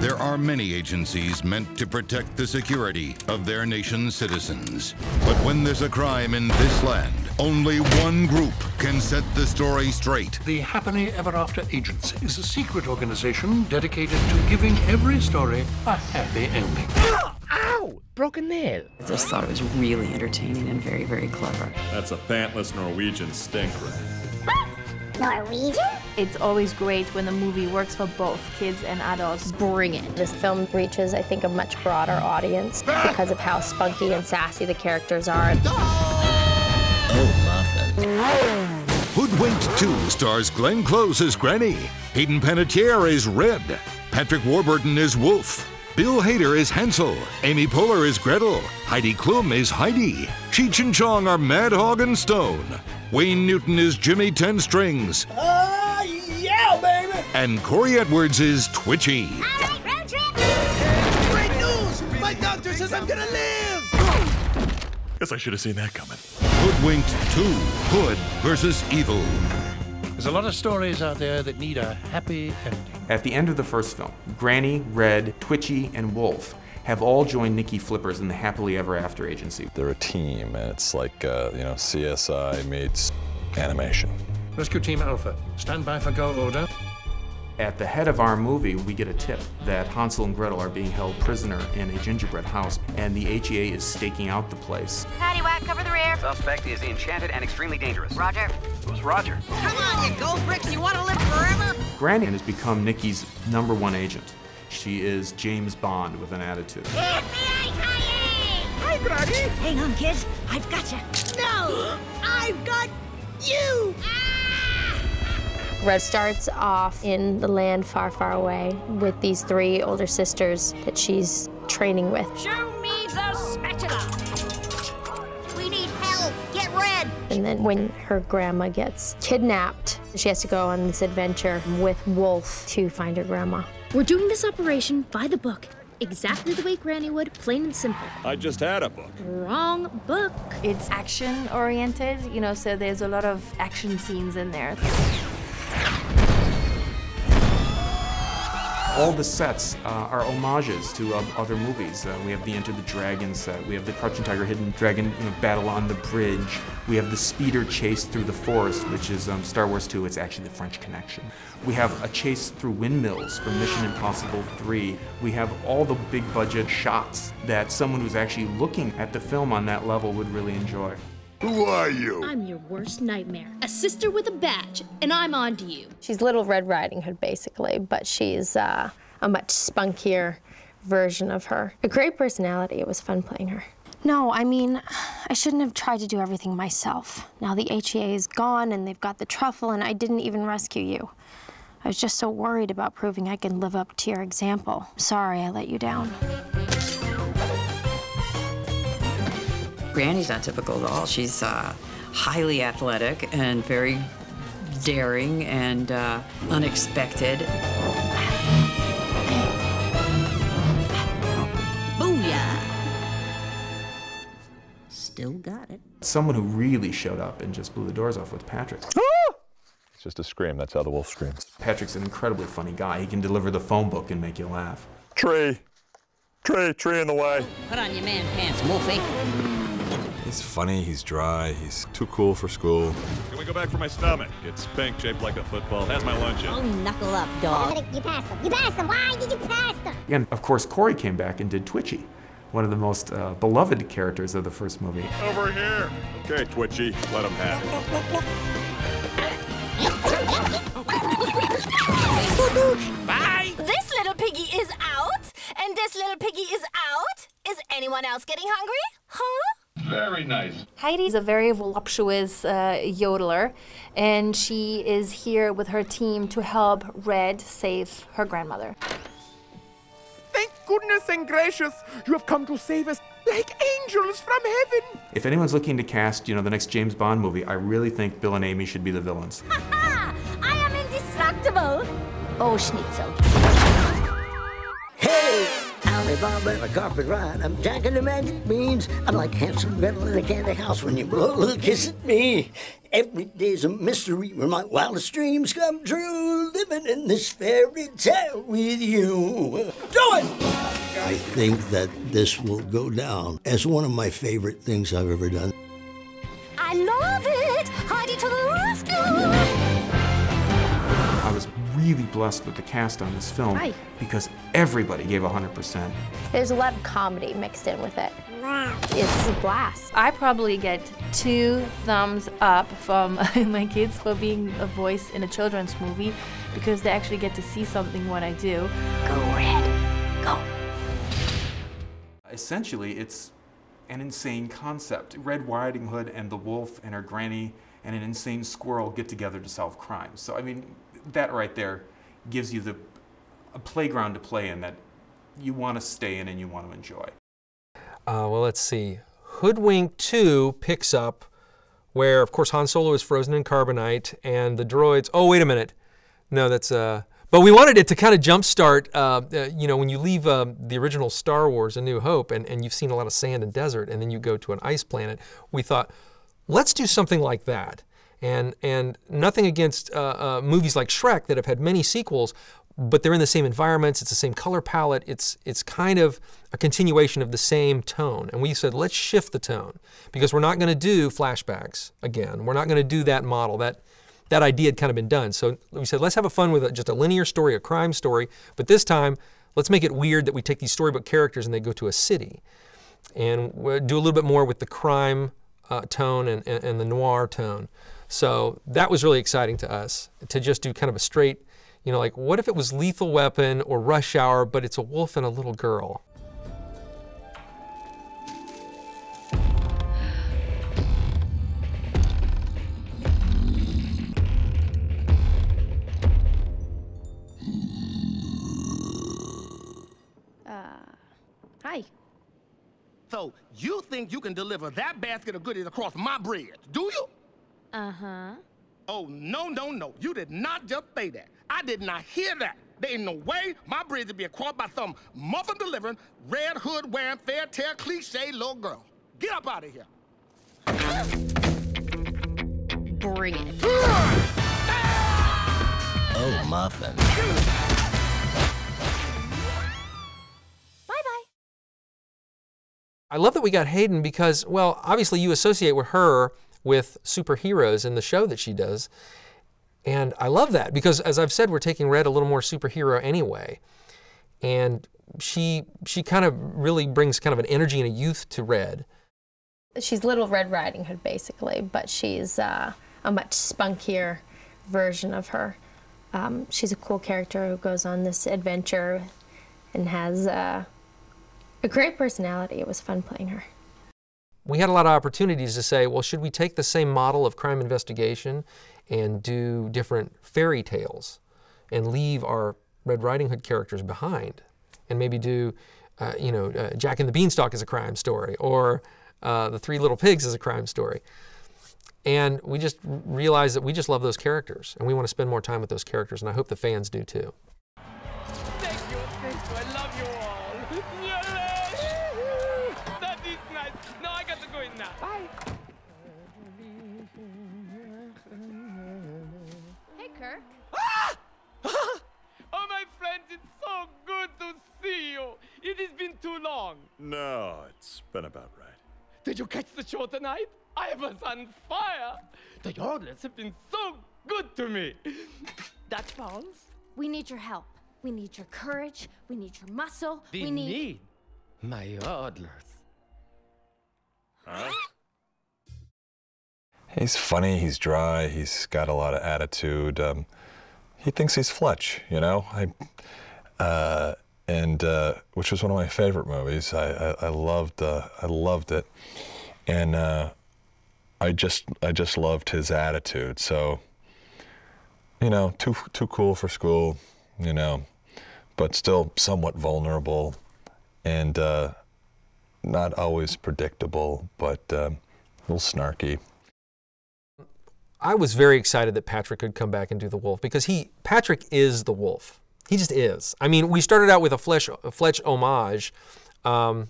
There are many agencies meant to protect the security of their nation's citizens. But when there's a crime in this land, only one group can set the story straight. The Happily Ever After Agency is a secret organization dedicated to giving every story a happy ending. Ow! Broken nail. I just thought it was really entertaining and very, very clever. That's a pantless Norwegian stink rat. Norwegian? It's always great when a movie works for both kids and adults. Bring it. This film reaches, I think, a much broader audience because of how spunky and sassy the characters are. Oh, muffin. Hoodwinked 2 stars Glenn Close as Granny, Hayden Panettiere as Red, Patrick Warburton is Wolf, Bill Hader is Hansel, Amy Poehler is Gretel, Heidi Klum is Heidi, Cheech and Chong are Mad Hog and Stone, Wayne Newton is Jimmy Ten Strings, Ah, yeah, baby! and Corey Edwards is Twitchy. All right, road trip! Great news! My doctor says I'm gonna live! Guess I should have seen that coming. Hoodwinked 2 Hood versus Evil. There's a lot of stories out there that need a happy ending. At the end of the first film, Granny, Red, Twitchy, and Wolf have all joined Nicky Flippers in the Happily Ever After agency. They're a team, and it's like, uh, you know, CSI meets animation. Rescue Team Alpha, stand by for go order. At the head of our movie, we get a tip that Hansel and Gretel are being held prisoner in a gingerbread house, and the HEA is staking out the place. Paddywhack, cover the rear. Suspect is enchanted and extremely dangerous. Roger. Who's Roger? Come on, you gold bricks. You want to live forever? Granny has become Nicky's number one agent. She is James Bond with an attitude. Hi, Granny. Hang on, kids. I've got you. No, I've got you. Ah! Red starts off in the land far, far away with these three older sisters that she's training with. Show me the spatula. We need help. Get red. And then when her grandma gets kidnapped, she has to go on this adventure with Wolf to find her grandma. We're doing this operation by the book. Exactly the way Granny would, plain and simple. I just had a book. Wrong book. It's action oriented, you know, so there's a lot of action scenes in there. All the sets uh, are homages to uh, other movies. Uh, we have the Enter the Dragon set. We have the Crouching Tiger, Hidden Dragon you know, battle on the bridge. We have the speeder chase through the forest, which is um, Star Wars 2. It's actually the French Connection. We have a chase through windmills from Mission Impossible 3. We have all the big budget shots that someone who's actually looking at the film on that level would really enjoy. Who are you? I'm your worst nightmare. A sister with a badge, and I'm on to you. She's Little Red Riding Hood, basically, but she's uh, a much spunkier version of her. A great personality. It was fun playing her. No, I mean, I shouldn't have tried to do everything myself. Now the HEA is gone and they've got the truffle, and I didn't even rescue you. I was just so worried about proving I can live up to your example. Sorry I let you down. Granny's not typical at all. She's uh, highly athletic and very daring and uh, unexpected. Booyah. Still got it. Someone who really showed up and just blew the doors off with Patrick. It's just a scream. That's how the wolf screams. Patrick's an incredibly funny guy. He can deliver the phone book and make you laugh. Tree! Tree, tree in the way. Put on your man pants, Wolfie. He's funny, he's dry, he's too cool for school. Can we go back for my stomach? It's pink, shaped like a football. That's my lunch. Oh, knuckle up, dog. You passed them. You passed them. Why did you pass them? And of course, Corey came back and did Twitchy, one of the most uh, beloved characters of the first movie. Over here. Okay, Twitchy, let him have it. Bye! This little piggy is out, and this little piggy is out. Is anyone else getting hungry? Huh? Very nice. Heidi's a very voluptuous uh, yodeler, and she is here with her team to help Red save her grandmother. Thank goodness and gracious, you have come to save us like angels from heaven. If anyone's looking to cast, you know, the next James Bond movie, I really think Bill and Amy should be the villains. Ha! I am indestructible. Oh, Schnitzel. Hey! Ali Baba and a carpet ride. I'm Jack and the Magic Beans. I'm like Hansel and Gretel in a candy house when you blow a little kiss at me. Every day's a mystery where my wildest dreams come true. Living in this fairy tale with you. Do it! I think that this will go down as one of my favorite things I've ever done. I love it! Heidi to the rescue! I was really blessed with the cast on this film Right. because everybody gave 100%. There's a lot of comedy mixed in with it. It's a blast. I probably get two thumbs up from my kids for being a voice in a children's movie because they actually get to see something what I do. Go red, go. Essentially, it's an insane concept. Red Riding Hood and the wolf and her granny and an insane squirrel get together to solve crimes. So, I mean, that right there gives you the a playground to play in that you want to stay in and you want to enjoy. Uh, well, let's see. Hoodwink 2 picks up where, of course, Han Solo is frozen in carbonite and the droids. Oh, wait a minute. No, that's. Uh, but we wanted it to kind of jumpstart, uh, uh, you know, when you leave um, the original Star Wars, A New Hope, and, and you've seen a lot of sand and desert, and then you go to an ice planet, we thought, let's do something like that. And, and nothing against uh, uh, movies like Shrek that have had many sequels, but they're in the same environments, it's the same color palette, it's, it's kind of a continuation of the same tone. And we said, let's shift the tone because we're not going to do flashbacks again. We're not going to do that model. That, that idea had kind of been done. So we said, let's have a fun with a, just a linear story, a crime story, but this time, let's make it weird that we take these storybook characters and they go to a city. And we'll do a little bit more with the crime uh, tone and, and, and the noir tone. So that was really exciting to us to just do kind of a straight, you know, like what if it was Lethal Weapon or Rush Hour, but it's a wolf and a little girl? Uh, hi. So you think you can deliver that basket of goodies across my bridge, do you? Uh-huh. Oh, no, no, no. You did not just say that. I did not hear that. There ain't no way my bridge is being crossed by some muffin delivering, red hood wearing, fair tale cliche little girl. Get up out of here. Bring it. Oh, muffin. Bye-bye. I love that we got Hayden because, well, obviously you associate with her with superheroes in the show that she does. And I love that because, as I've said, we're taking Red a little more superhero anyway. And she she kind of really brings kind of an energy and a youth to Red. She's Little Red Riding Hood, basically, but she's uh, a much spunkier version of her. Um, she's a cool character who goes on this adventure and has uh, a great personality. It was fun playing her. We had a lot of opportunities to say, well, should we take the same model of crime investigation and do different fairy tales and leave our Red Riding Hood characters behind and maybe do, uh, you know, uh, Jack and the Beanstalk as a crime story or uh, the Three Little Pigs as a crime story. And we just realized that we just love those characters and we want to spend more time with those characters, and I hope the fans do too. Thank you, thank you. I love you all. Bye. Hey, Kirk. Ah! oh, my friends, it's so good to see you. It has been too long. No, it's been about right. Did you catch the show tonight? I was on fire. The Yodlers have been so good to me. That falls. We need your help. We need your courage. We need your muscle. The we need. need. My Yodlers. Huh? He's funny, he's dry, he's got a lot of attitude. Um, he thinks he's Fletch, you know? I, uh, and uh, which was one of my favorite movies. I, I, I loved uh, I loved it, and uh, I just I just loved his attitude. So, you know, too too cool for school, you know, but still somewhat vulnerable, and uh, not always predictable, but um, a little snarky. I was very excited that Patrick could come back and do the wolf because he Patrick is the wolf. He just is. I mean, we started out with a Fletch, a Fletch homage, um,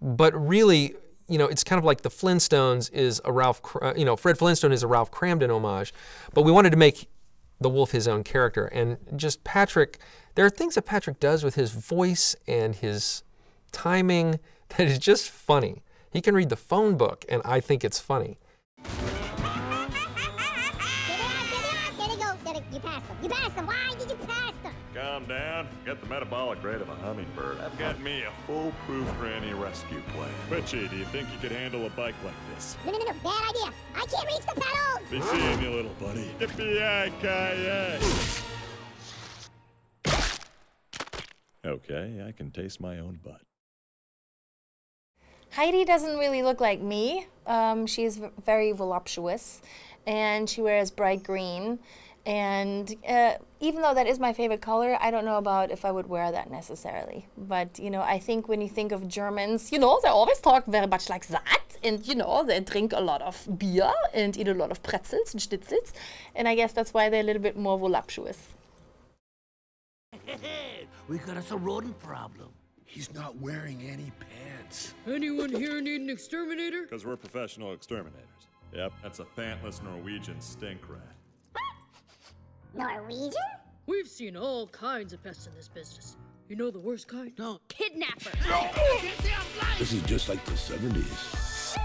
but really, you know, it's kind of like the Flintstones is a Ralph, uh, you know, Fred Flintstone is a Ralph Kramden homage, but we wanted to make the wolf his own character. And just Patrick, there are things that Patrick does with his voice and his timing that is just funny. He can read the phone book, and I think it's funny. You passed them. You passed them. Why did you pass them? Calm down. Get the metabolic rate of a hummingbird. I've got me a foolproof granny rescue plan. Twitchy, do you think you could handle a bike like this? No, no, no, no. Bad idea. I can't reach the pedals. Be seeing you, little buddy. Yippee-ki-yay! Okay, I can taste my own butt. Heidi doesn't really look like me. Um, she's v- very voluptuous and she wears bright green. And uh, even though that is my favorite color, I don't know about if I would wear that necessarily. But, you know, I think when you think of Germans, you know, they always talk very much like that. And, you know, they drink a lot of beer and eat a lot of pretzels and schnitzels. And I guess that's why they're a little bit more voluptuous. we got us a rodent problem. He's not wearing any pants. Anyone here need an exterminator? Because we're professional exterminators. Yep, that's a pantless Norwegian stink rat. What? Norwegian? We've seen all kinds of pests in this business. You know the worst kind? No, kidnapper. This is just like the 70s.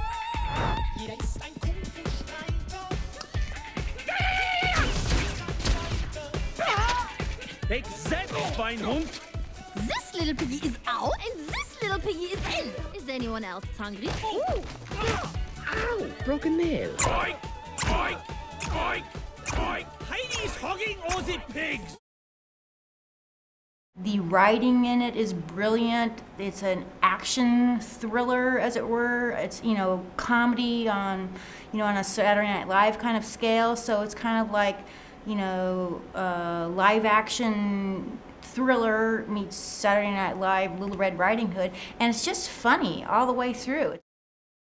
Take that, Schweinhund! This little piggy is out and this little piggy is in. Is anyone else hungry? Ooh. Ow! Broken nail. Oink! Oink! Oink! Oink! Heidi's hogging all the pigs! The writing in it is brilliant. It's an action thriller, as it were. It's you know comedy on, you know, on a Saturday Night Live kind of scale. So it's kind of like, you know, uh, live action thriller meets Saturday Night Live, Little Red Riding Hood, and it's just funny all the way through.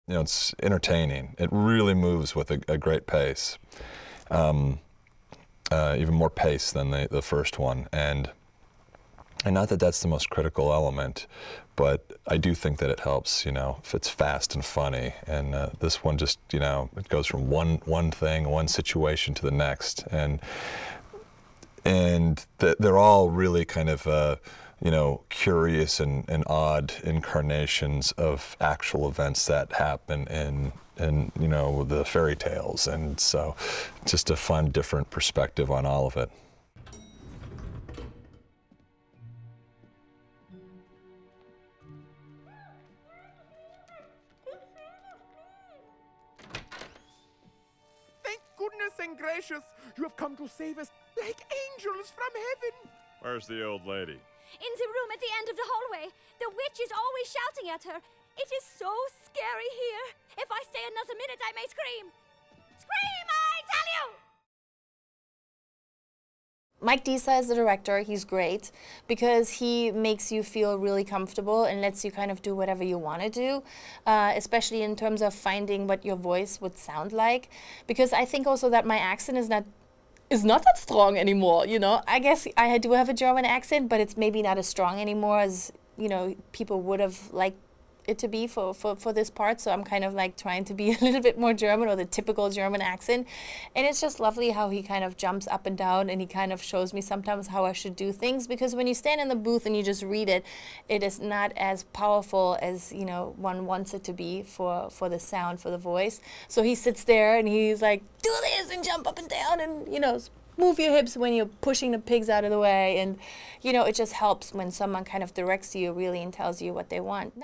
You know, it's entertaining. It really moves with a, a great pace, um, uh, even more pace than the, the first one. And and not that that's the most critical element, but I do think that it helps. You know, if it's fast and funny, and uh, this one just you know it goes from one one thing, one situation to the next, and and th- they're all really kind of. Uh, you know, curious and, and odd incarnations of actual events that happen in, in, you know, the fairy tales. And so just a fun, different perspective on all of it. Goodness and gracious you have come to save us like angels from heaven. Where's the old lady? In the room at the end of the hallway. The witch is always shouting at her. It is so scary here. If I stay another minute, I may scream. Scream, Mike Disa is the director. He's great because he makes you feel really comfortable and lets you kind of do whatever you want to do, uh, especially in terms of finding what your voice would sound like. Because I think also that my accent is not is not that strong anymore. You know, I guess I do have a German accent, but it's maybe not as strong anymore as you know people would have liked it to be for, for, for this part. So I'm kind of like trying to be a little bit more German or the typical German accent. And it's just lovely how he kind of jumps up and down and he kind of shows me sometimes how I should do things because when you stand in the booth and you just read it, it is not as powerful as, you know, one wants it to be for, for the sound, for the voice. So he sits there and he's like, do this and jump up and down and, you know, move your hips when you're pushing the pigs out of the way. And, you know, it just helps when someone kind of directs you really and tells you what they want.